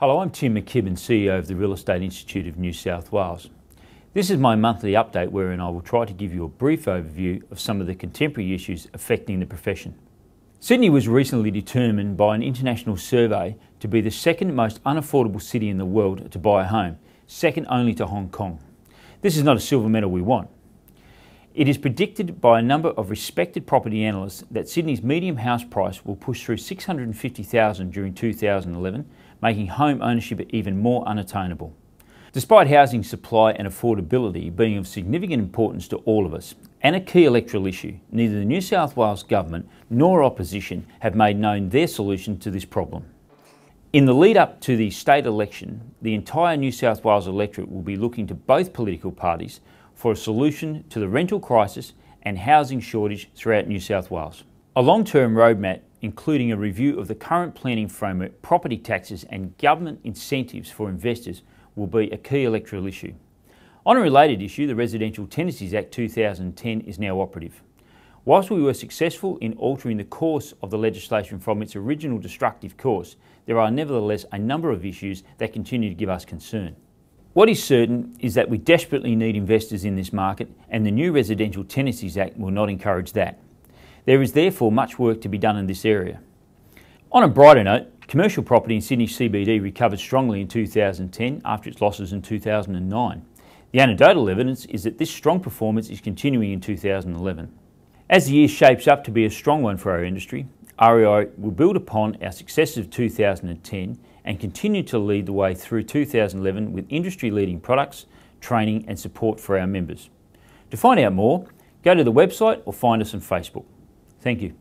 Hello, I'm Tim McKibbin, CEO of the Real Estate Institute of New South Wales. This is my monthly update wherein I will try to give you a brief overview of some of the contemporary issues affecting the profession. Sydney was recently determined by an international survey to be the second most unaffordable city in the world to buy a home, second only to Hong Kong. This is not a silver medal we want. It is predicted by a number of respected property analysts that Sydney's medium house price will push through 650,000 during 2011 making home ownership even more unattainable. Despite housing supply and affordability being of significant importance to all of us and a key electoral issue, neither the New South Wales Government nor opposition have made known their solution to this problem. In the lead up to the state election, the entire New South Wales electorate will be looking to both political parties for a solution to the rental crisis and housing shortage throughout New South Wales. A long term roadmap including a review of the current planning framework, property taxes and government incentives for investors will be a key electoral issue. On a related issue, the Residential Tenancies Act 2010 is now operative. Whilst we were successful in altering the course of the legislation from its original destructive course, there are nevertheless a number of issues that continue to give us concern. What is certain is that we desperately need investors in this market and the new Residential Tenancies Act will not encourage that. There is therefore much work to be done in this area. On a brighter note, commercial property in Sydney CBD recovered strongly in 2010 after its losses in 2009. The anecdotal evidence is that this strong performance is continuing in 2011. As the year shapes up to be a strong one for our industry, REI will build upon our successes of 2010 and continue to lead the way through 2011 with industry leading products, training and support for our members. To find out more, go to the website or find us on Facebook. Thank you.